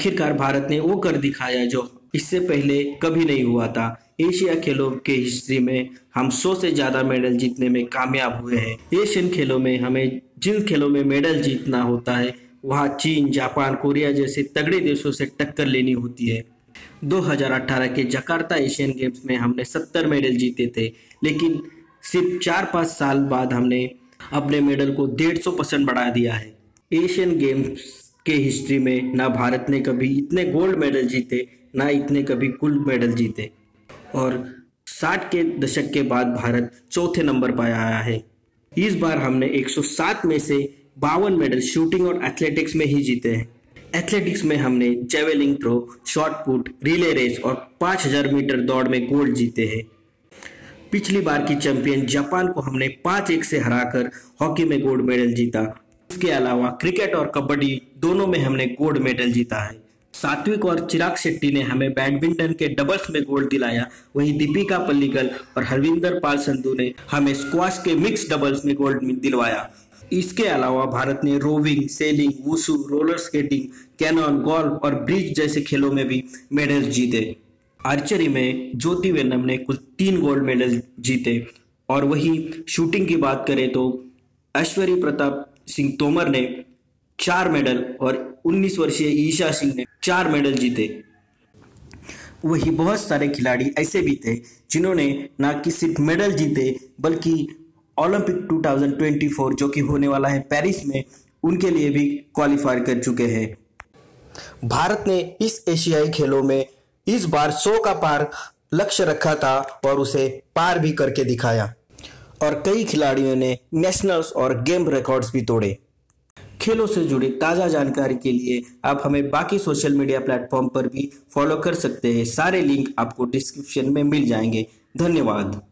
आखिरकार भारत ने वो कर दिखाया जो इससे पहले कभी नहीं हुआ था। एशिया खेलों के हिस्ट्री में हम सौ से ज़्यादा मेडल जीतने में कामयाब हुए हैं। एशियन खेलों में हमें जिन खेलों में मेडल जीतना होता है, वहाँ चीन, जापान, कोरिया जैसे तगड़े देशों से टक्कर लेनी होती है। 2018 के जकार्ता एशियन गेम्स में हमने 70 मेडल जीते थे, लेकिन सिर्फ़ चार पाँच साल बाद हमने अपने मेडल को डेढ़ सौ परसेंट बढ़ा दिया है। एशियन गेम्स के हिस्ट्री में ना भारत ने कभी इतने गोल्ड मेडल जीते, ना इतने कभी कुल मेडल जीते। और 60 के दशक के बाद भारत चौथे नंबर पर आया है। इस बार हमने 107 में से बावन मेडल शूटिंग और एथलेटिक्स में ही जीते हैं। एथलेटिक्स में हमने javelin throw short put relay race और 5000 मीटर दौड़ में गोल्ड जीते हैं। पिछली बार की चैंपियन जापान को हमने पाँच एक से हराकर हॉकी में गोल्ड मेडल जीता। इसके अलावा क्रिकेट और कबड्डी दोनों में हमने गोल्ड मेडल जीता है। सात्विक और चिराग शेट्टी ने हमें बैडमिंटन के डबल्स में गोल्ड दिलाया। वहीं दीपिका पल्लिकल और हरविंदर पाल संधू ने हमें स्क्वाश के मिक्स डबल्स में गोल्ड दिलवाया। इसके अलावा भारत ने rowing sailing wushu roller skating Canon golf और ब्रिज जैसे खेलों में भी मेडल जीते। आर्चरी में ज्योति वेनम ने कुल तीन गोल्ड मेडल जीते। और वही शूटिंग की बात करें तो ऐश्वर्य प्रताप सिंह तोमर ने चार मेडल और 19 वर्षीय ईशा सिंह ने चार मेडल जीते। वही बहुत सारे खिलाड़ी ऐसे भी थे जिन्होंने ना कि सिर्फ़ मेडल जीते, बल्कि ओलंपिक 2024 जो कि होने वाला है पेरिस में, उनके लिए भी क्वालिफाई कर चुके हैं। भारत ने इस एशियाई खेलों में इस बार सौ का पार लक्ष्य रखा था और उसे पार भी करके दिखाया। और कई खिलाड़ियों ने नेशनल्स और गेम रिकॉर्ड्स भी तोड़े। खेलों से जुड़ी ताज़ा जानकारी के लिए आप हमें बाकी सोशल मीडिया प्लेटफॉर्म पर भी फॉलो कर सकते हैं। सारे लिंक आपको डिस्क्रिप्शन में मिल जाएँगे। धन्यवाद।